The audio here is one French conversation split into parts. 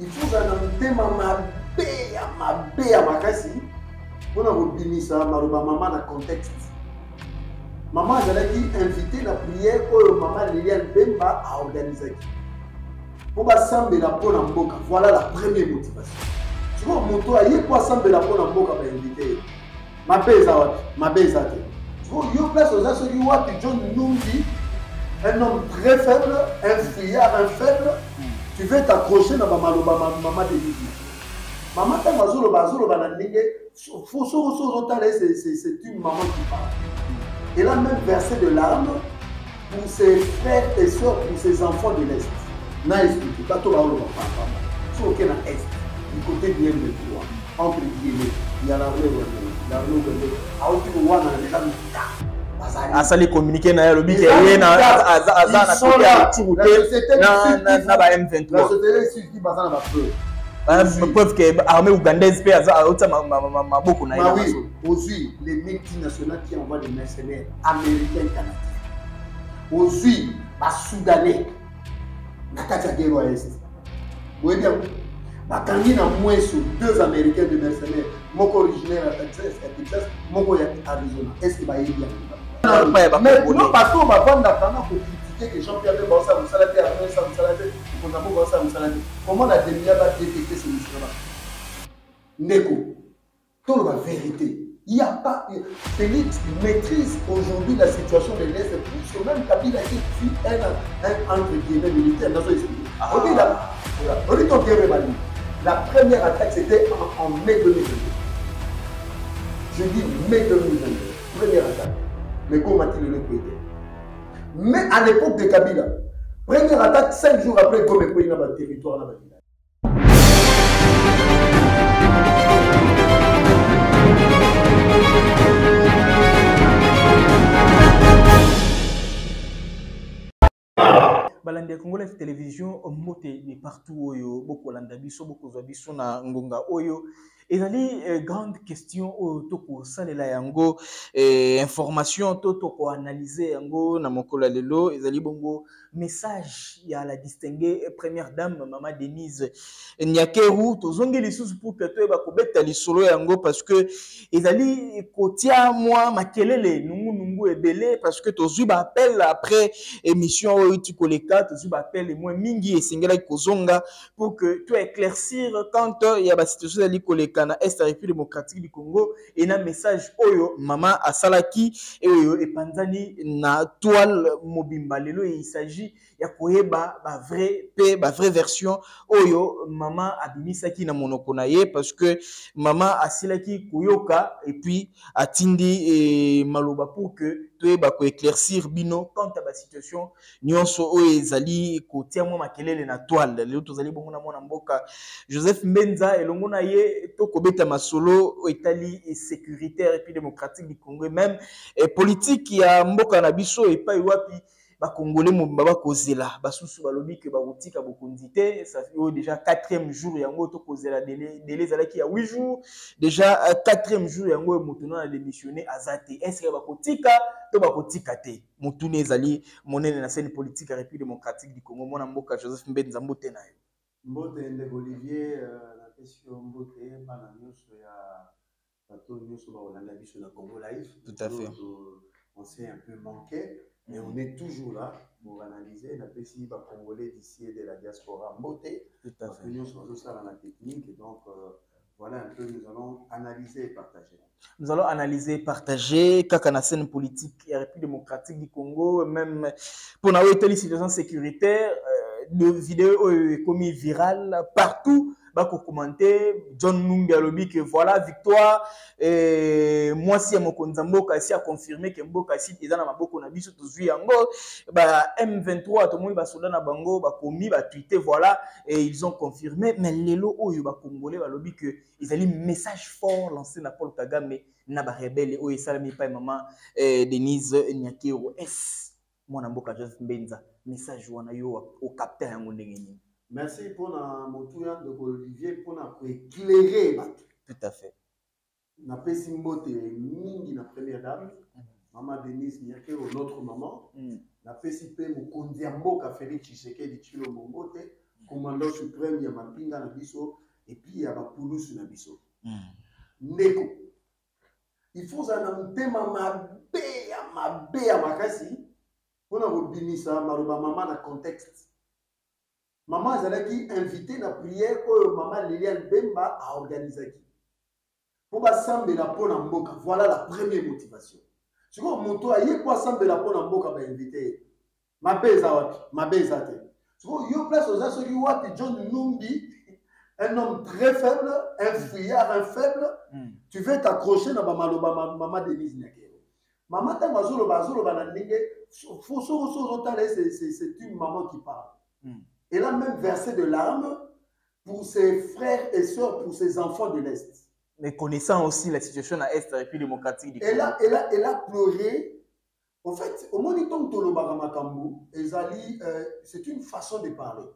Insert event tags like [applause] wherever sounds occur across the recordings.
il faut ozala na motema mabe ya mabe ya makasi mpona kobimisa maloba mama na contexte. Mama azalaki invité na priere oyo mama lilian bemba aorganisaki mpo basambela mpo na mboka voilà la première motivation. Sikoyo moto aye mpo asambela mpo na mboka bainvite ye mabe place john un homme très faible un fuyard un faible tu veux t'accrocher na bamaloba mama de bibi. Mama ntango azoloba azoloba na ndenge soko soki ozotala c'est une maman qui parle. Elle a même versé de larmes pour ses frères et sœurs pour ses enfants de l'est. Na expliqué. Bato baoloba papa so oke na est. Du côté bien de toi. Entre guillemets ya larlo larlo auti wana lela mita asali communiqué na ye alobi ke ye aza na kote ya curu te na ba m23. La société suki baza na bapeur preuve. Ke armée ougandaise mpe aota maboko na ye ozwi multinationales qui envoient des mercenaires américains canadiens. Ozwi basoudanais na kati ya guerre ya est. Oyebi yango bakangi na mweso deux américains de mercenaires moko originaire ya texas moko ya arizona. Estce bayebi yango mais no bato bavandaka na kokritike ke jean pierre baosala mosala te armesala mosala te mokonzi moko baosala mosala te comment na demia badetecte ce misera ndeko toloba vérité Il n'y a pas. Félix maîtrise aujourd'hui la situation de l'Est, plus que même Kabila qui tue un, un entre guillemets militaire. Dans son expliqué. La première attaque, c'était en, en, mai 2022. Je dis mai 2022. Première attaque. Mais comment a-t-il le été Mais à l'époque de Kabila, première attaque, cinq jours après, comme y a un territoire dans la ville. balandi ya kongola télévision mbote de partout oyo bokolanda biso bokozwa biso na ngonga oyo ezali eh, grande question oyo tokosalela yango eh, information to tokoanalyse yango na mokolo ya lelo. Ezali bongo message ya la distingue première dame mama denise nyakeru. Tozongi lisusu pour ke toyeba kobeta lisolo yango parce que ezali kotia mwa makelele nungunungu ebele parce que tozwi baappel après émission oyo euti koleka tozwi baappel mwa mingi esengelaki kozonga pour que toéclaircir quant ya basituation ezali koleka na est république démocratique du congo. Ena message oyo mama asalaki oyo epanzani na toile mobimba. Lelo il s'agit ya koyeba bavrai mpe bavrai version. Oyo mama abimisaki na monoko na ye parce que mama asilaki koyoka epuis atindi e, maloba pour que toyeba koéclaircir bino quant nyonso ezali makelele na toile. Bongo joseph mbenza elongo na ye tokobeta masolo etali sécuritaire epuis démocratique du congo. Même e, politique ya mboka na wapi? Bakongole mobimba bakozela basusu balobi ke bakotika bokonzi te. Oyo déjà quatrième jour yango tokozela ezalaki ya 8 jours. Déjà quatrième jour yango oyo démissionné aza te. Estce bakotika? To bakotika te. Ezali monene na scène politique ya république démocratique du congo. Mwana mboka joseph mbenza mbote na yo mbote ndeko olivier napesi yo mbote bana nyonso ya bato nyonso bakolanda biso na congo live tout à fait. on s'est un peu manqué Mais on est toujours là pour analyser la PCI va congolais d'ici et de la diaspora Mboté. Tout à parce que nous sommes ça dans la technique. Et donc, euh, voilà un peu, nous allons analyser et partager. Nous allons analyser et partager kaka na scène politique et République démocratique du Congo, même pour la situation sécuritaire, euh, de vidéos euh, commis virales partout. Bakokomante john numbi alobi ke voilà victoire. Eh, mwasi ya mokonzi ya mboka esi aconfirme ke mboka esi eza na maboko na biso tozwi yango ba m23 tomoni basoda na bango bakomi batwite voilà. Et ils ont confirmé mais lelo oyo bakongolais balobi ke ezali message fort lancé na paul kagame na barebele oyo esalami epai mama eh, denise nyakero es mwana mboka joseph mbenza. Message wana yo okapta yango ndenge nini Merci pour la motuya de Olivier pour na éclairer Tout à fait. Na pesi mbote mingi na première dame. Maman Denise Nyakero notre maman. Mm. Na pesi pe mokonzi ya mboka Félix Tshisekedi Tshilo Mbote. commandant suprême ya mapinga na biso epuis ya bapulusu na biso Mm. ndeko il faut ozala na motema mabe ya mabe ya makasi mpona kobimisa maloba mama na contexte mama azalaki invité na prière oyo mama liliane bemba aorganizaki mpo basambela mpo na mboka voilà la première motivation sikoyo moto aye po asambela mpo na mboka bainvite ye mabe eza wapi mabe eza te sikoyo yo place oza soki wapi john numbi un homme très faible un fuyard un faible Mm. tu veux t'accrocher na bamaloba ma- mama denise nyakero mama ntango azoloba azoloba na ndenge ozotala ye c'est- une maman qui parle Mm. Elle a même versé de larmes pour ses frères et sœurs pour ses enfants de l'est. Mais connaissant aussi la situation à Est, République démocratique du elle Congo. a, elle a, elle a pleuré en fait omoni ntongo tolobaka makambo ezali euh, c'est une façon de parler.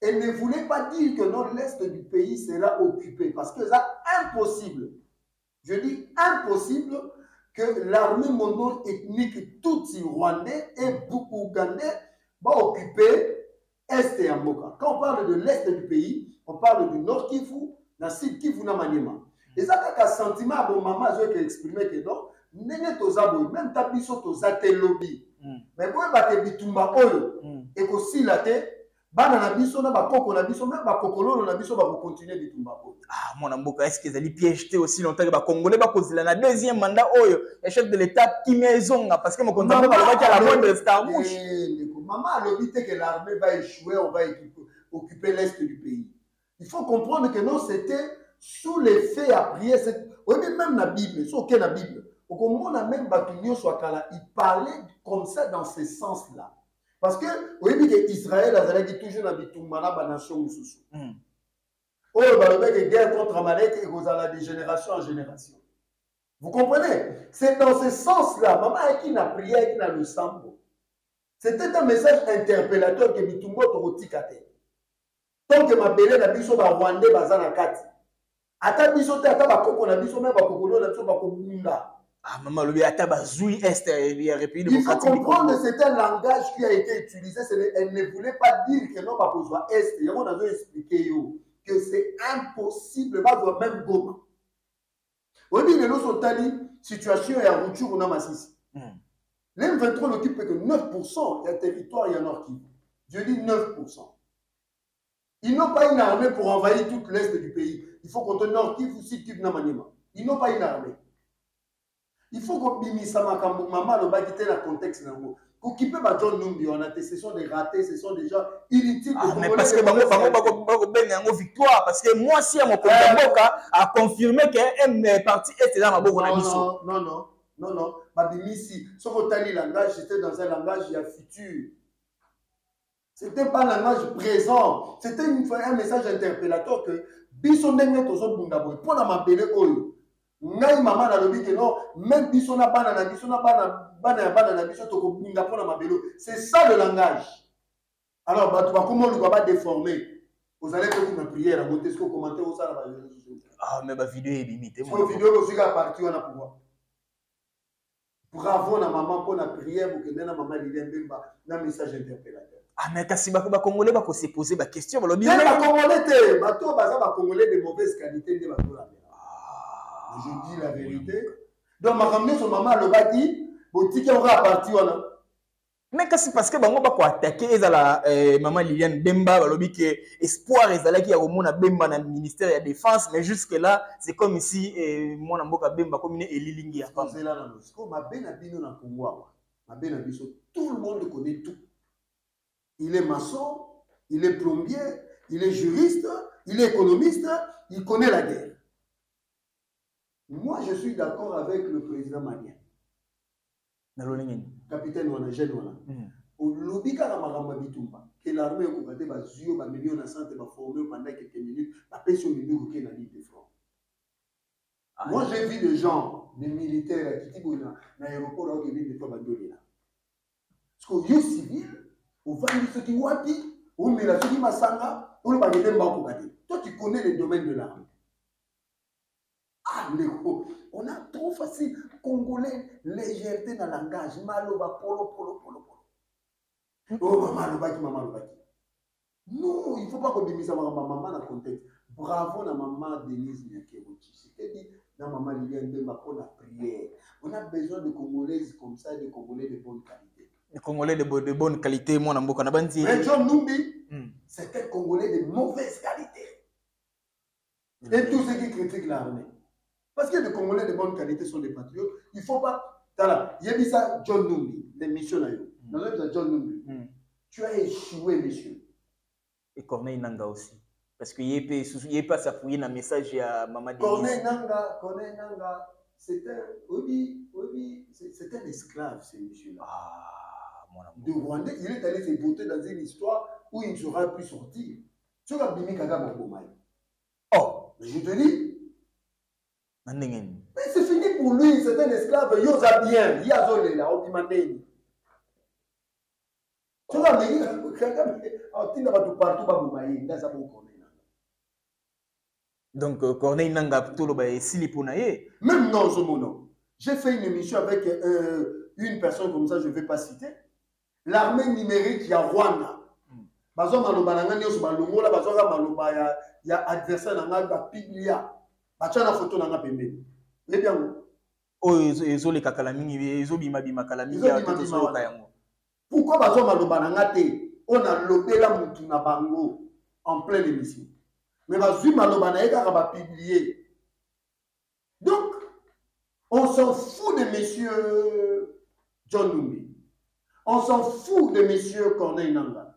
Elle ne voulait pas dire que non l'est du pays sera occupé parce que c'est impossible. Je dis impossible que l'armée mono-ethnique tutsi rwandais et beaucoup ougandais va occuper est ya mboka quand on parle de l'est du pays on parle du nord kivu na sud kivu na maniema. Eza kaka sentiment ya bomama azoyoka exprime ke non. Ndenge toza boye meme ta biso toza te lobi. Mm. me boyeba ke bitumba oyo Mm. ekosila te bana na biso na bakoko na biso meme bakokololo na biso bakokontinue bitumba oyo Ah, mwana mboka est-ce que ezali piège te aussi longtemps que bakongolais bakozela na deuxième mandat oyo ya chef de l'état kimia ezonga parce que mokonzi mpe balobaki à la moindre starbouche Eh, mama alobi te que l'armée va échouer on va occuper l'est du pays. Il faut comprendre que non c'était sous l'effet ya c'est- oyebi même na bible so oke na bible. Okomona même bato nyonso ya kala il parlait comme ça dans ce sens là parce que oyebi ke israël azalaki toujours na bitumba na banation mosusu. Mm. oyo balobaki guerre contre amalek ekozala de génération en génération. Vous comprenez? C'est dans ce sens là mama ayaki na prière ayaki na losambo c'était un message interpellateur ke bitumba tokotika te. Tonke mabele na biso barwandais baza na kati. Ata biso te ata bakoko na biso me bakokolo na biso bakobunda Ah, mama alobi ata bazwi est république il faut comprendre Congo. c'est un langage qui a été utilisé elle ne voulait pas dire que non bakozwa est yango nazo expliquer yo que c'est impossible bazwa même goma oyebi lelo so otali situation ya ruchuru na masisi Mm. l'M23 n'occupe que 9% ya territoire Nord Kivu. Je dis 9%. Ils n'ont pas une armée pour envahir tout l'est du pays. Il faut qu'on Nord Kivu, Sud Kivu. Ils n'ont pas une armée. Il faut qu'on bimisa makambo mama lobaki te na contexte nango. Occuper ba John Numbi wana te ce sont des ratés, ce sont des gens inutiles Ah, mais parce que bango bango bakobenga yango victoire parce que mwasi ya mokonzi ya mboka aconfirme ke m parti est eza maboko na biso non, non, non, non. Babimisi, sauf au tali langage, c'était dans un langage il y a futur. C'était pas un langage présent. C'était un message interpellateur que biso ndenge tozobunda boye mpo na mabele oyo ngai mama nalobi ke non même biso na bana na biso na bana bana ya bana na biso tokobunda mpo na mabele oyo c'est ça le langage. Alors bato bakoma oluka badéforme ozali mpe kuna prière yango te soki okomante osala ah mais bavideo ebimi te video kozwika parti wana pouvoir bravo na mama mpo na prière bokende na mama lilia mbemba na message interpellateur. Ah mais kasi bako- bakongolais bakose pose baquestion balobi bakongolais te bato baza bakongolais de mauvaise qualité nde Ah. Je dis la vérité. donc makambo nyonso mama alobaki botiki yango ya parti wana mais kasi parce que bango bakoatake ezala eh, mama liliane bemba balobi ke espoir ezalaki ya komona bemba na ministère ya défense mais jusque là c'est comme ici eh, mwana mboka bemba komi ne elilingi ya pamba bino na biso tout le monde connaît tout. Il est maçon il est plombier il est juriste il est économiste il connaît la guerre moi je suis d'accord avec le président malien. Capitaine wana jeune wana. Mm. olobi kaka makambo ya bitumba ke l'armée ekoka te bazwi yo bamemi yo na centre baforme pendant quelques minutes bapesi yo mimi okoke na ligne de front Ah, moi j'ai vu des gens des militaires akiti boye na aéroport aoke ligne de front bandolela parceque yo civil ovandi soki wapi omela soki masanga olobaka ete mbakoka te toi tu connais le domaine de l'armée. ah ndeko on a trop facile. Congolais légèreté na langage. Maloba polo polo polo polo. O mama alobaki mama alobaki non il faut pas kobimisa makambo ya mama na contexte. Bravo na mama denise nyakero tshisekedi na mama lilia ndemba mpona prière. On a besoin de congolaises comme ça de congolais de bonne qualité. Les Congolais de, bo- de bonne qualité, moi, Namboka Nabanzi. mais john numbi Hmm. c'est un congolais de mauvaise qualité. Et tous ceux qui critiquent l'armée parce que les congolais de bonne qualité sont des patriotes il faut pas tala yebisa john numbi na yo nazobisa john numbi Hmm. tu as échoué monsieur Et Corneille Nanga aussi. Parce que il n'est pas s'appuyer dans le message à Maman Denise. Corneille Nanga, Corneille Nanga, c'est un, oui, oui, c'est un esclave, ce monsieur-là. Ah, mon amour. De Rwandais, il est allé se botter dans une histoire où il ne saura plus sortir. Tu vas Bimi Kaga. Oh, je te dis. Mais c'est fini pour lui, c'est un esclave, Yosa bien, Yazole là, Obimandeni. Tu vas Bimi Kaga, Atina Batu partout, Babomai, dans sa bon Corneille Nanga. Donc, euh, Corneille Nanga, plutôt, bah, Sili Pounaye. Même non, Zomono. J'ai fait une émission avec euh, une personne comme ça, je ne vais pas citer. L'armée numérique, il y a Rwanda. Mm. Bazo maloba na nga nyonso balongola bazoka maloba ya, ya adversaire na nga bapiblia batya na foto na nga pembeni. Yebi yango. Oyo ezo- ezoleka la mingi ezobimabima kala mingi ya Ezobimabima toto soloka wana. yango. Pourquoi bazwa maloba na nga te? Oyo nalobela mutu na bango en pleine émission. Mais bazwi maloba na ye kaka bapiblie donc on s'en fout de monsieur john numbi on s'en fout de monsieur corneille nanga.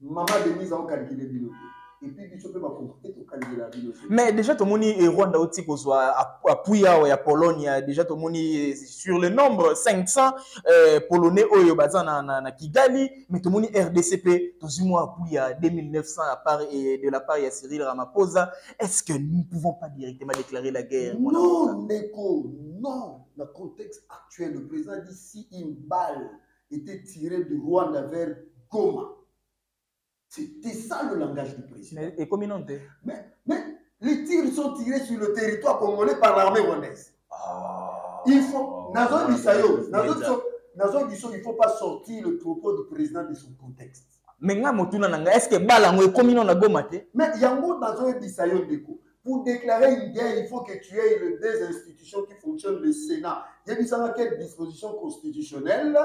Mama denise aokalikile bino te mais déjà tomoni e rwanda oti kozwa ap- appui awa ya pologne ya déjà tomoni eh, sur le nombre 500 euh, polonais oyo baza na, na, na kigali mais tomoni rdc mpe tozwi mwa appui ya 2900 à part, et de la part ya cyril ramaphosa est ce que nous ne pouvons pas directement déclarer la guerre Non, Neko, non. Dans le contexte actuel, le président dit si une balle était tirée de Rwanda vers Goma. C'était ça le langage du président. Mais Mais, mais les tirs sont tirés sur le territoire congolais par l'armée rwandaise. Il faut. Nazo Bisayo, Nazo il ne faut pas sortir le propos du président de son contexte. me nga motuna na ngai est ce que bala yango ekomi nano na goma te? Mais Yango Nazo Bisayo Ndeko, pour déclarer une guerre, il faut que tu aies le- des institutions qui fonctionnent, le Sénat. Il y a mis quelle disposition constitutionnelle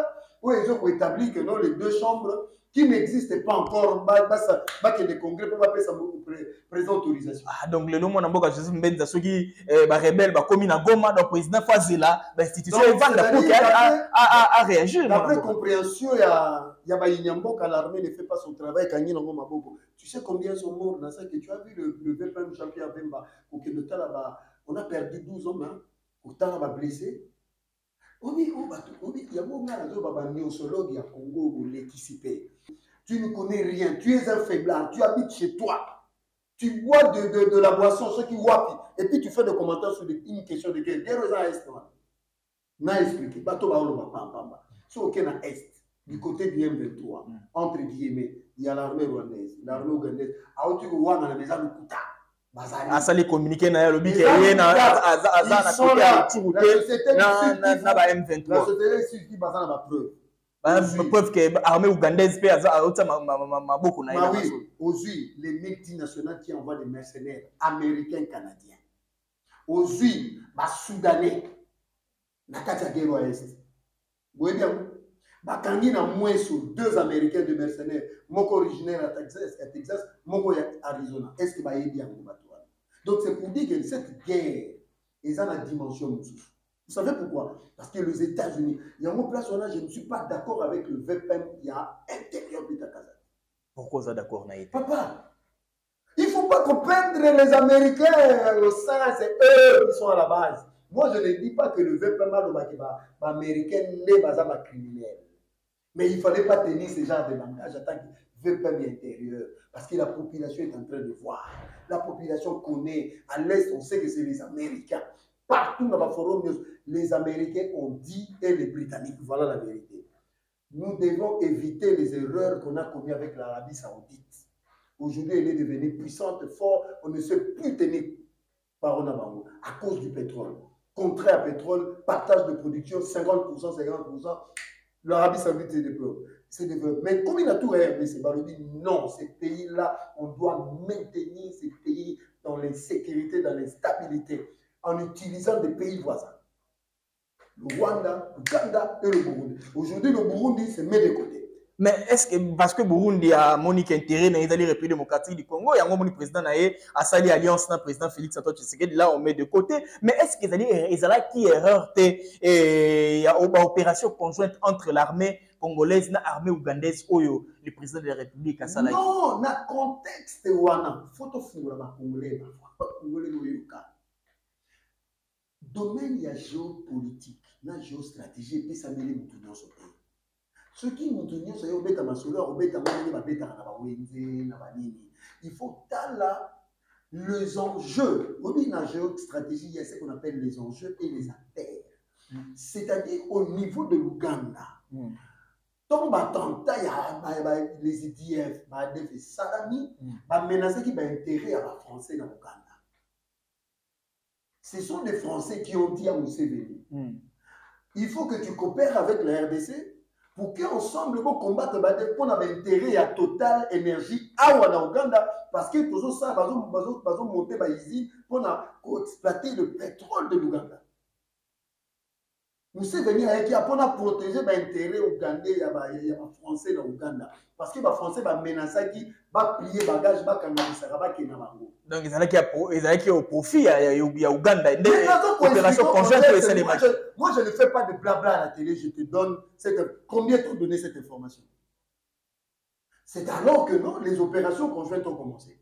où ils ont établi que non, les deux chambres qui n'existent pas encore, bah, bah, bah, les congrès ça pré- présent autorisation. Ah, donc lelo mwana mboka joseph mbenza soki eh, barebele bakomi na goma donc président fo azela bainstitution evanda c'est-à-dire, po ke d'après- aréagir D'après compréhension, il y a, il y a Bayinyamboka, l'armée ne fait pas son travail, Kanyi Nango Maboko. Tu sais combien sont morts dans ça que tu as vu le, le VPM Jean-Pierre Bemba, au Kenota là-bas, on a perdu 12 hommes, hein, autant là-bas blessés. Obi, oh, bato, obi, il y a mon gars là, baba, nyosologue, il y a Congo, ou l'équicipé. Tu ne connais rien, tu es un faiblard, tu habites chez toi. Tu bois de, de, de la boisson, ceux qui wapi, et puis tu fais des commentaires sur des- une question de guerre. Guerre aux Est, n'a expliqué. Bato ba oloba pam pam ba. So ok na Est, du côté du M23, Mm. entre guillemets, il y a l'armée rwandaise, l'armée ougandaise. Aoti ko wana na meza lukuta. Bazali. asali communiqué na ye alobi ke Eza ye na- Lukuta. aza aza na Ils sont kote là. ya turu La te société du na Sud na- qui na ba La m23 société civile qui basa na ba preuve. Oui. preuve ke armée ougandaise ma- ma- maboko na Bah na oui, aujourd'hui, les multinationales qui envoient des mercenaires américains, canadiens. Aujourd'hui, les Soudanais, na kati ya guerre ouest. Vous voyez bien, bakangi na moins sur deux Américains de mercenaires, moko originaire à Texas, à Texas moko ya Arizona. Est-ce que bayebi yango bato wana? Donc c'est pour dire que cette guerre, ont la dimension mosusu. Vous savez pourquoi? Parce que les États-Unis, il y a une place là, je ne suis pas d'accord avec le VPN qui a à l'intérieur de Takazaki. pourquoi oza d'accord na ye te Papa, il ne faut pas comprendre les Américains au sein, c'est eux qui sont à la base. Moi, je ne dis pas que le VPM est américain n'est pas un criminel. Mais il ne fallait pas tenir ce genre de langage en tant que VPM intérieur. Parce que la population est en train de voir. La population connaît. À l'Est, on sait que c'est les Américains. Partout dans le forum, les Américains ont dit et les Britanniques. Voilà la vérité. Nous devons éviter les erreurs qu'on a commises avec l'Arabie Saoudite. Aujourd'hui, elle est devenue puissante, forte. On ne sait plus tenir par Onabango à cause du pétrole. Contraire à pétrole, partage de production, 50%, 50%. L'Arabie Saoudite se développe. c'est. Mais comme il a tout bah, on dit non, ces pays-là, on doit maintenir ces pays dans l'insécurité, dans l'instabilité, en utilisant des pays voisins. Le Rwanda, l'Ouganda et le Burundi. Aujourd'hui, le Burundi se met de côté. mais est-ce que parce que burundi amoni ke intérêt ye ezali république démocratique du congo yango omoni président na ye asali alliance na président félix antoine tshisekedi là on met de côté mais est ce que ezali ezalaki erreur te eh, ya baopération conjointe entre l'armée congolaise na armée ougandaise oyo le président de la république asalaki non na contexte wana fo tofungola bacongolais bacongolais oyoka domaine ya géopolitique na géostratégie epesameli motu nyonso te soki moto nyonso ye obeta masolo akobetanga ndenge babetaka na bawenze na banini il faut tala les enjeux. Obi na géostratégie il y a ce qu'on appelle les enjeux et les affaires. C'est-à-dire au niveau de l'Ouganda Mm. ntango batenta ya ba- ba- les idf baadef esalami Mm. bamenaceki baintérêt ya bafrançais na uganda ce sont des français qui ont dit à museveni Mm. il faut que tu coopères avec la rdc pour qu'ensemble bocombattre bade mpona baintérêt ya total énergie awa na uganda parce que tozosala bazo- bazo- bazomonte bausine mpona koexploiter le pétrole de l'uganda museveni ayaki mpona protéger baintérêt ugandais ya ba- ya bafrançais na uganda parce que bafrançais bamenasaki baplie bagage bakanganisaka bakenda bango donc ezalaki ya au profit ya, ya, ya uganda opération conjointe esalemaki moi, je- Moi, je ne fais pas de blabla à la télé, je te donne cette... Combien t'ont donné cette information? C'est alors que non, les opérations conjointes ont commencé.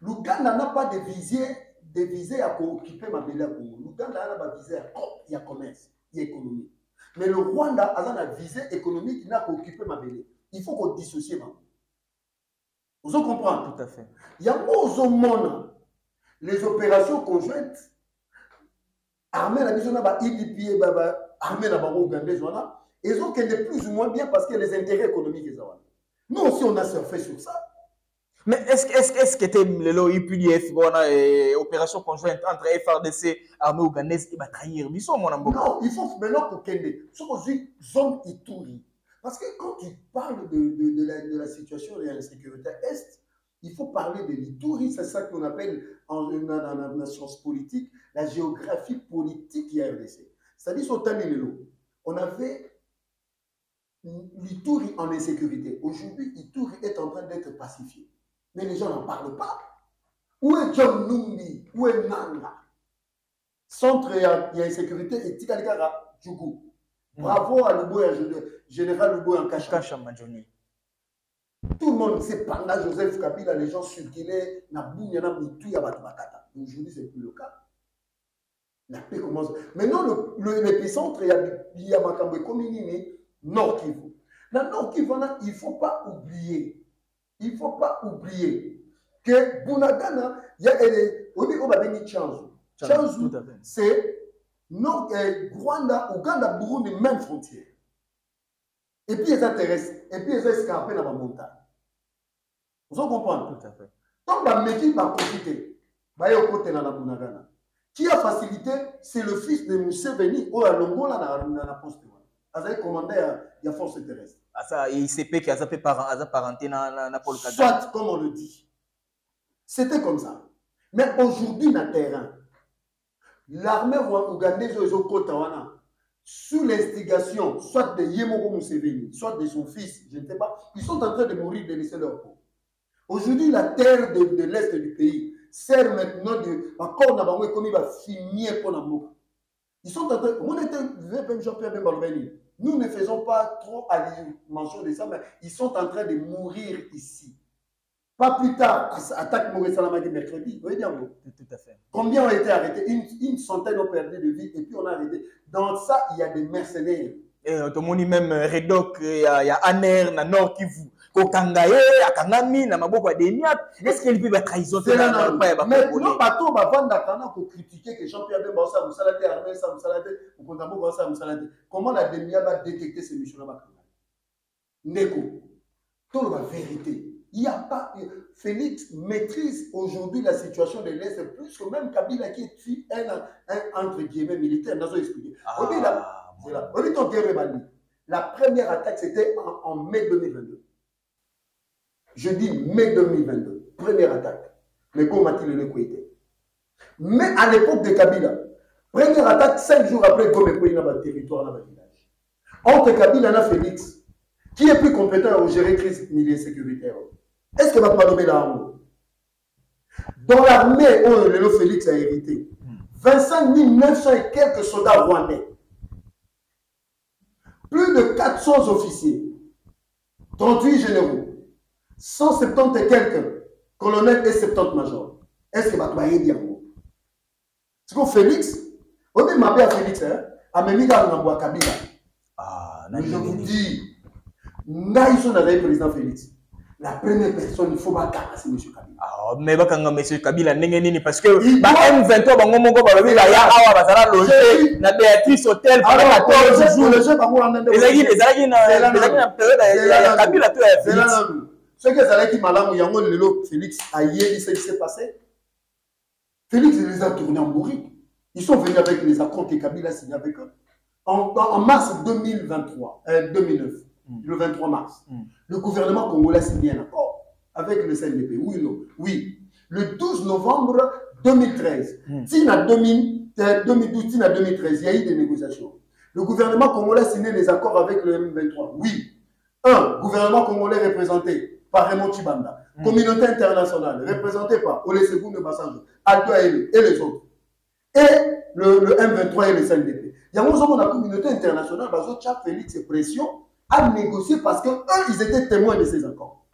L'Ouganda n'a pas de visée, de visée à occuper ma belle à Congo. L'Ouganda a pas visée à il y a commerce, il y a économie. Mais le Rwanda a une visée économique, il n'a qu'à occuper ma belle. Il faut qu'on dissocie. ma- Vous en comprenez? Tout à fait il y a au monde les opérations conjointes armée na biso na baidp armée na bango ougandaise wana ezokende plus ou moins bien parce que les intérêts économiques eza wana nous aussi on a surfé sur ça mais est-ce que est-ce que te lelo ipdf eh, opération conjointe entre frdc armée ougandaise et batrahir biso omona mboka non il faut maintenant kokende soki ozwi zone ituri parce que quand tu parles de, de, la, de la situation de l'insécurité est il faut parler de l'ituri c'est ça qu'on appelle en, dans, dans, dans la science politique la géographie politique ya rdc c'est-à-dire sur Tanilelo, on avait l'Ituri en insécurité. Aujourd'hui, Ituri est en train d'être pacifié. Mais les gens n'en parlent pas. Où est John Numbi? Où est Nanga? Centre, il y a, il y a insécurité et Tikalikara, Djougou. Bravo à Luboya, général Luboya en majoni Tout le monde sait pendant Joseph Kabila, les gens circulaient, na Bounya, na Mitu, ya. Aujourd'hui, ce n'est plus le cas. La paix commence. Maintenant, le- le- l'épicentre, il y a, Makambo Kominini, Nord Kivu. Dans Nord Kivu, il ne faut pas oublier, il ne faut pas oublier que Bunagana, il a au niveau de Chanzu. Chanzu, à c'est euh, Rwanda, Ouganda, Burundi, même frontière. Et puis, ils intéressent. Et puis, ils escarpent dans la montagne. Vous en comprenez? Tout à fait donc bameki baprofite baye okotela na bunagana qui a facilité c'est le fils de museveni oyo alongola na, na, na poste wana azali commanda ya, ya force terrestre asa icp ke aza mpe par- aza parenté na, na, na paul kagame soit comme on le dit c'était comme ça mais aujourd'hui na terrain l'armée ougandaise oyo ezokota wana sous l'instigation soit de ye moko museveni soit de son fils je ne sais pas ils sont en train de mourir de laisser leur peau Aujourd'hui, la terre de, de l'Est du pays sert maintenant de. Encore, on a bango va finir pour la mort. Ils sont en train. On était. même Jean-Pierre Bembalobeni. Nous ne faisons pas trop mention de ça, mais ils sont en train de mourir ici. Pas plus tard, attaque Maurice Salamadi mercredi. Vous voyez bien, vous tout, tout à fait Combien ont été arrêtés? Une, une centaine ont perdu de vie et puis on a arrêté. Dans ça, il y a des mercenaires. Eh, tomoni même euh, redok eh, ya, ya aner na nord kivu kokanga ye akangami na maboko ya ce que lipe batrahison na na maintenant bato bavandaka na kocritiquer que jean-pierre bemba osala mosala te armée osala mosala te mokonzi mboka osala mosala te comment la demia badétecte ces mission na bakanga ndeko toloba vérité. Il y a pas félix maîtrise aujourd'hui la situation de l'est plus que même kabila qui est un, un entre guillemets militaire Obi, là, Ah, to guerre ebandi La première attaque, c'était en, en mai 2022. Je dis mai 2022, première attaque. Mais comment le été Mais à l'époque de Kabila, première attaque, cinq jours après, comme il a un territoire dans le village. Entre Kabila et Félix, qui est plus compétent à gérer crise milieu sécuritaire Est-ce que va pas nommer l'armée Dans l'armée, où le Félix a hérité, 25 900 et quelques soldats rwandais, plus de 400 officiers, 38 généraux, 170 et quelques colonels et 70 majors. Est-ce que va pas aider C'est que Félix, on dit ma à Félix, hein, à Memika Ngambwa Kabila. Ah, Mais je vous dis, Naïso n'a pas président Félix. La première personne, il faut pas casser M. Kabila. Ah, mais bakanga monsieur kabila parce que Il ba doit- m23 bango balobi awa na béatrice hotel pendant Alors, 14 le jours jeu, le jeu, par contre, on a un- ezalaki ezalaki na C'est là, ezalaki non. na période ya- C'est ya là, ya non. kabila to ya C'est là, Félix. non. Ce que ezalaki malamu yango lelo félix ayebi ce qui s'est passé. Félix les a tournés en bourrique. Ils sont venus avec les accords que kabila a signé avec eux. En, mars 2023 euh, 2009 Mm. le 23 mars Mm. le gouvernement congolais a signé un accord avec le CNDP oui non. Oui. Le 12 novembre 2013 Mm. tina 2000, euh, 2012 tina 2013 il y a eu des négociations. Le gouvernement congolais a signé des accords avec le M23 oui. Un gouvernement congolais représenté par Raymond Chibanda, Mm. communauté internationale représentée par Olusegun Basanjo, Aldo Aele et les autres, et le, le M23 et le CNDP. Il y a un la communauté internationale, Bazo Tchak Félix et Pression, a négocié parce que eux, ils étaient témoins de ces accords.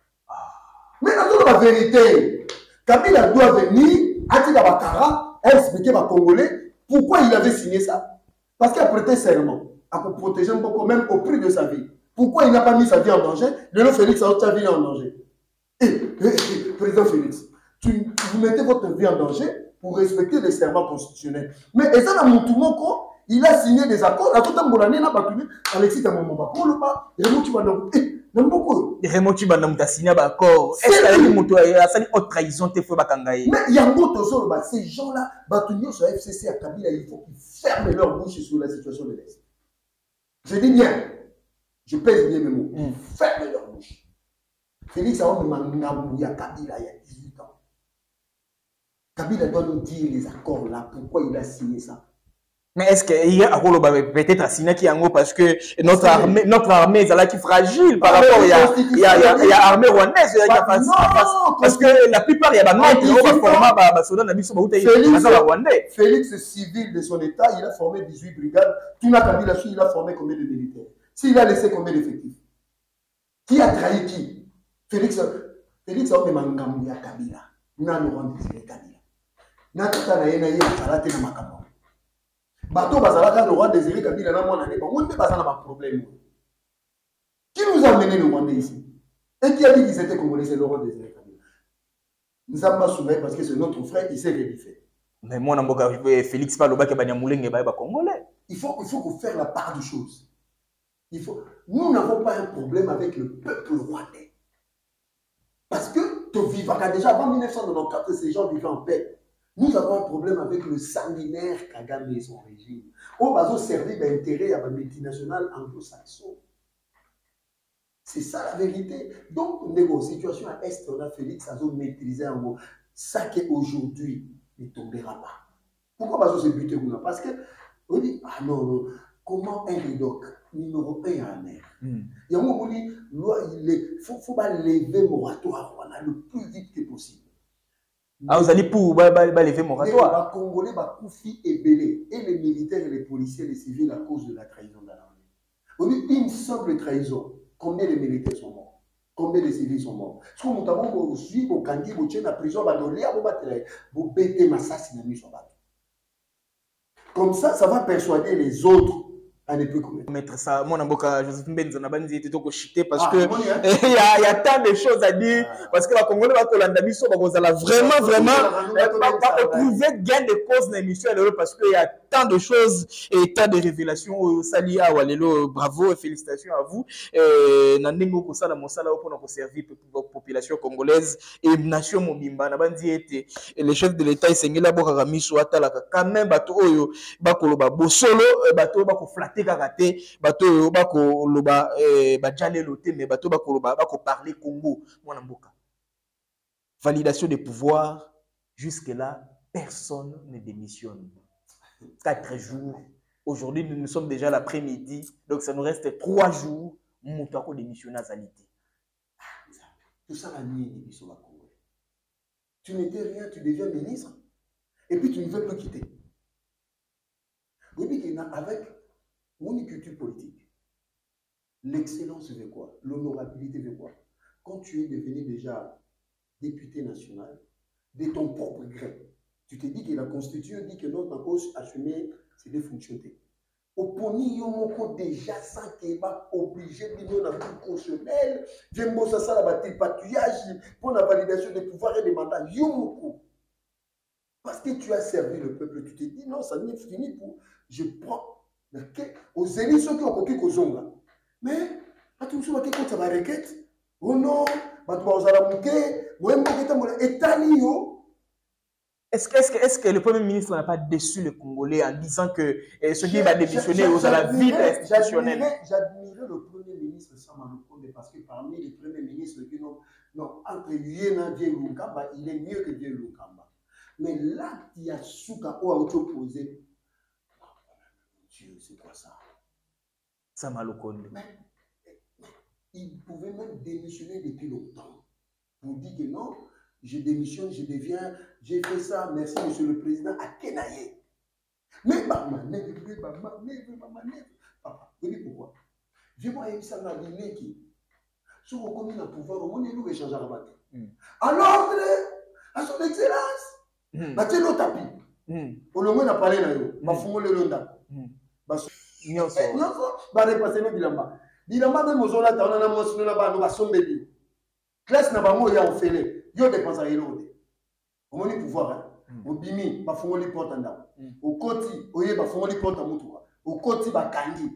Mais dans la vérité, Kabila doit venir, Atika Bakara, expliquer aux Congolais pourquoi il avait signé ça? Parce qu'il a prêté serment à protéger un peu même au prix de sa vie. Pourquoi il n'a pas mis sa vie en danger? Le nom Félix a mis sa vie en danger. Et, et, et, président Félix, tu, vous mettez votre vie en danger pour respecter les serments constitutionnels. Mais et ça, dans mon mon corps, il a signé des accords? À tout temps, Bolane n'a pas tenu. Alexis Tamomba, pour le pas, nous, tu vas. Eh, n'aime beaucoup. Raymond Chibanda mutu asinya baaccord C'est est ce lui. alaki moto asali haute trahison te fo bakanga ye Mais il y a beaucoup de bah, ces gens-là, Batunio sur FCC à Kabila, il faut qu'ils ferment leur bouche sur la situation de l'Est. Je dis bien, je pèse bien mes mots, Mm. ils ferment leur bouche. Félix a Ngabou, à Kabila il y a 18 ans. Kabila doit nous dire les accords là, pourquoi il a signé ça. mais est ce que ye akoloba peut-être asinyaki yango parce que notre armée notre armée ezalaki fragile par Ah, rapport la ya constitution ya ya dit- ya armée rwandaise oyaki Bah, face non, à parce que la plupart baforma ba- basoda na biso bauta Félix- baza barwandais Félix, civil de son état, il a formé 18 brigades. Tuna Kabila, il a formé combien de militaires? S'il a laissé combien d'effectifs? Qui a trahi qui? Félix, Félix a même Ngambu ya Kabila. Na Laurent Désiré Kabila? Na tata na ye na ye azala te na. Bato bazalaka Laurent Désiré Kabila na mwana ne bango nde baza na ba problème. Qui nous a amené le Rwandais ici Et qui a dit qu'ils étaient congolais C'est Laurent Désiré Kabila. Nous avons pas souverain parce que c'est notre frère, il s'est vérifié. mais mwana mboka eh, félix mpe alobaki banyamulenge baye bacongolais Il faut, il faut faire la part des choses. Il faut, nous n'avons pas un problème avec le peuple rwandais. Parce que te vivre, déjà avant 1994, ces gens vivaient en paix. Nous avons un problème avec le sanguinaire Kagame et son régime. On va servir d'intérêt à la multinationale anglo-saxon. C'est ça la vérité. Donc, négo, situation à Est, on a Félix a maîtrisé en gros. Ça qui aujourd'hui ne tombera pas. Pourquoi Bazo se buter Parce que on dit, ah non, non, comment un rédoc numéro 1 en mer. Il y a un moment où il faut, faut pas lever moratoire voilà, le plus vite que possible. ah ozali pour baleve Les moratoire Congolais, Bakoufi et Belé, et les militaires, et les policiers, les civils à cause de la trahison de l'armée. On dit une simple trahison. Combien de militaires sont morts? Combien de civils sont morts? Avons aussi, au Kandi, au Tchèque, la prison, au Batele, au Bété, Massassi, na Miso, Bato. Comme ça, ça va persuader les autres mettre ça. Mwana mboka joseph mbenza na bandi ete tokoshite parce Ah, que il y a- tant de choses à dire. Ah. parce que bakongole bakolanda biso bakozala vraiment vraiment. baretrouve gain de cause na émission ya lelo parce que il y a tant de choses et tant de révélations oyo osali awa lelo bravo et félicitations à vous. Eh, na ndenge okosala mosala oyo mpona koservir po- population congolaise et nation mobimba. Na bandi ete le chef de l'état esengeli abokaka miso atalaka quand même bato oyo bakoloba bosolo eh, bato oyo bakoflate te kaka te bato oyo bakoloba eh, baja lelo te mais bato bakoloba bakoparle congo mwana mboka. Validation des pouvoirs jusque là personne ne démissionne. Quatre jours. Aujourd'hui nous, nous sommes déjà l'après-midi donc ça nous reste trois jours moto akodémissionne azali te tosala nini biso bakongolais tu n'étais rien tu deviens ministre et puis tu ne veux plus quitter. Oyebi ke avec moni culture politique l'excellence veut quoi? L'honorabilité veut quoi? Quand tu es devenu déjà député national de ton propre gré tu te dis que la constitution dit que notre cause assumer c'est des fonctions te oponi yo moko déjà sans ke baoblige bino na cour constitutionnel vie mboso asala batripatouillage mpo na validation de pouvoir et de mandat yo parce que tu as servi le peuple tu te dis non ça n'est fini pour je prends ozeli soki okoki kozonga mais bato mosusu bake kotya barequete ono bato bakozala moke boyemboki etambola etali yo Est-ce que, est que, est que le Premier ministre n'a pas déçu les Congolais en disant que eh, ce qui va démissionner aux la vie institutionnelle J'admirais le Premier ministre Samaloukonde parce que parmi les premiers ministres qui n'ont. Non, entre Yéna et Lukamba, il est mieux que Dieu Lukamba. Mais l'acte Yasuka a opposé. Dieu, c'est quoi ça? Samaloukonde. Mais, mais il pouvait même démissionner depuis longtemps pour dire que non, je démissionne, je deviens, j'ai fait ça, merci monsieur le président, à Kenaye. Mais ma manœuvre, ma manœuvre, ma manœuvre. Papa, vous dites pourquoi Viens-moi et ça m'a dit qui? Si on connaît le pouvoir, on est nous échanger à battre. À l'ordre, à son excellence. Bah, tu es tapis. Au moins, on a parlé là, ma fumo le londa. Nyonso barepase no bilamba bilamba mpe mozolata wana na mwasi no na bano basombeli classe na bango ya ofele yo dépensaka eloko te omoni pouvoir obimi bafungoli porte ndako okoti oye bafungoli porte motuka okoti bakangi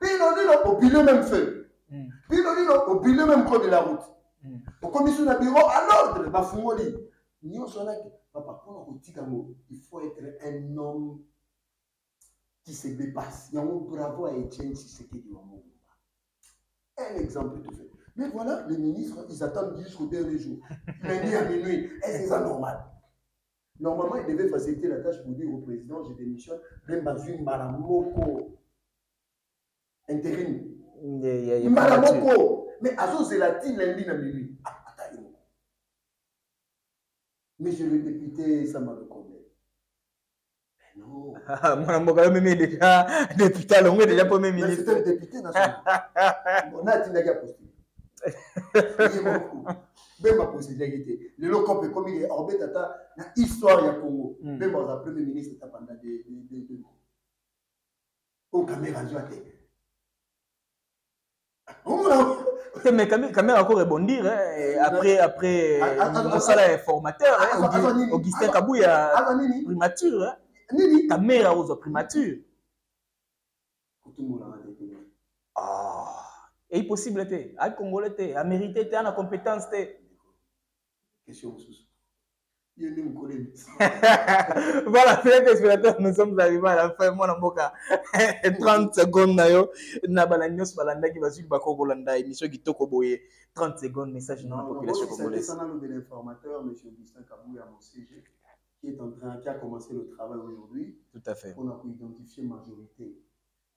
bino nino obile même feu bino nino obile même code de la route okomi so na biro à l'ordre bafungoli nyonso wanaki papa mpona kotika yango il faut être un homme qui se dépasse yango bravo à etienne tshisekedi un exemple tout fait. Mais voilà, les ministres, ils attendent jusqu'au dernier jour. Lundi à minuit, est-ce que c'est normal? Normalement, ils devaient faciliter la tâche pour dire au président, je démissionne, même dans une maramoko. Intérim. Maramoko. Mais à ce la lundi à minuit. Mais je le député, ça m'a recommandé. Mais non. mwana mboka yo meme déjà député alongo déjà premier ministre député national. On a atindaki bemba te lelo kope ekomi orbet ata na histoire ya congo Mm. bemba premier ministre ata panda de oyo kamera azwa te encore rebondir hein, après après Ah, ah, ah, mosala ya formateur hein, ah, ah, ah, augustin Ah, kabuya aza nini? Ta mère akozwa primature. Ah, ei possible te? Ai congolais te amérité te ana compétence te. [laughs] Voilà telespectateur nous sommes arrivés à la fin mwana mboka. [laughs] 30 seconde na yo na bana nyonso balandaki bazwili bakoki kolanda émission kitoko boye. 30 seconde message na population congolaise. Un qui est en train, qui a commencé le travail aujourd'hui. Tout à fait. On a pu identifier majorité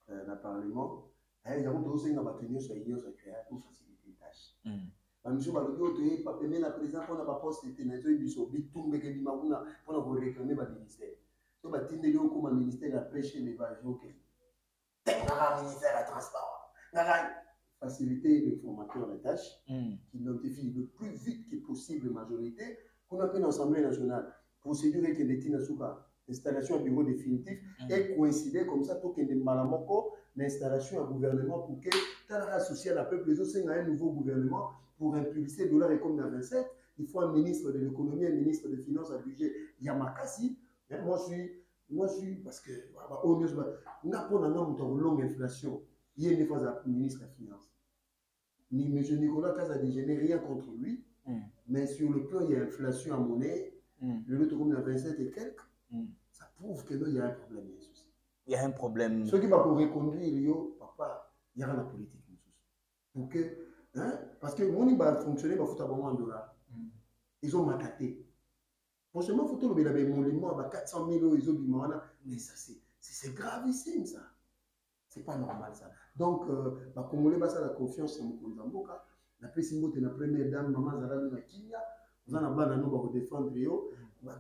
euh, dans le Parlement. Eh, yango tozosenga bato nyonso ya nyonso ya pour faciliter tâche Mm. bamiso balobi oyo toyeba peme na président mpona baposte te nazoyi biso bitumbeke bima kuna mpona koréclame baministère so batindeli okóma ministère ya pêche élevage oke tengaka ministère ya transport faciliter le formateur la tâche Mm. qui identifie le plus vite que possible majorité qu'on appelle l'Assemblée nationale. Procédure et que na suka installation à bureau définitif Mm. et coïncider comme ça pour que les malamoko l'installation à gouvernement pour que t'as associé à la peuple les autres un nouveau gouvernement pour impulser le dollar et comme dans 27 il faut un ministre de l'économie un ministre des finances à budget Yamakasi moi je suis moi je suis parce que bah, bah, oh, news, bah, n'a pas un homme de longue inflation il y a une fois un ministre des finances ni M. Nicolas Kazadi, je n'ai rien contre lui, Mm. mais sur le plan, il y a inflation à monnaie, Mm. le lot comme à 27 et quelques, Mm. ça prouve que il y a un problème, il y a un souci. il y a un problème soki bakoreconduire yo papa yaka na politique mosusu pour que hein, parce que moni bafonctionnaire bafuta bango en dollar ezomata te franchement faut tolobela bemolimo ba 400 000 oyo ezobima wana mais ça c'est c'est c'est gravissime ça. C'est pas normal ça. Donc euh, bakongolais basala confiance ya mokonzi ya mboka napesi mbote na première dame mama azalaki na kimia oza na bana no bakodefendre yo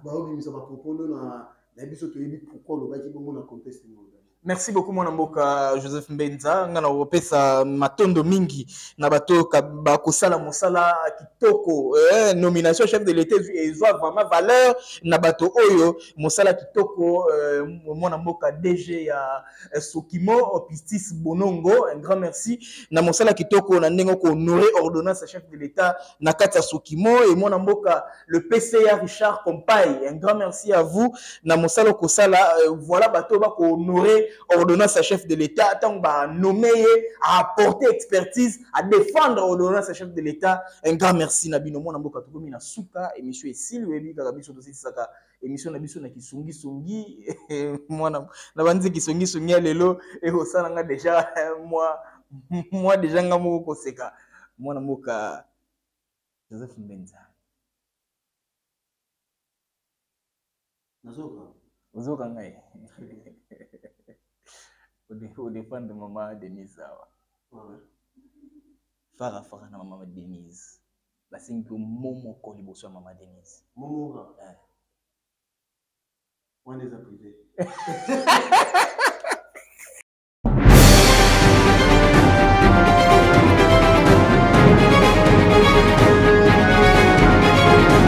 baobimisa bapropo ndo na biso toyebi pourkui olobaki bongo na contexte moda merci beaucoup mwana mboka joseph mbenza. Nga na matondo mingi na bato bakosala mosala kitoko. Eh, nomination chef de l'état ezwa vraiment valeur na bato oyo. Mosala kitoko eh, mwana mboka dg ya eh, sokimo pistis bonongo. Un grand merci. Na mosala kitoko na ndenge kohonore ordonnance ya chef de l'état na kati ya sokimo. E mwana mboka le pca richard compai un grand merci à vous. Na mosala okosala euh, voilà bato bakohonore ordonnance à chef de l'État, tant bah, nommer, à apporter expertise, à défendre ordonnance à chef de l'État. Un grand merci, Nabino, mon ambo, katukomi na souka, émission et si le ebi, kakabiso, dosi, saka, émission na biso na kisungi sungi, [laughs] mwana, na bandi kisungi sungi, lelo, et au sananga déjà, [laughs] moi, moi, déjà, nga mou, koseka, mwana moka, Joseph Mbenza. Nazoka. Nazoka ngai. [laughs] odefendre mama denise awa Ouais. fara fara na mama denise. Basengi mpe mo moko liboso ya mama denise. Momoka Eh. wana eza privé [laughs]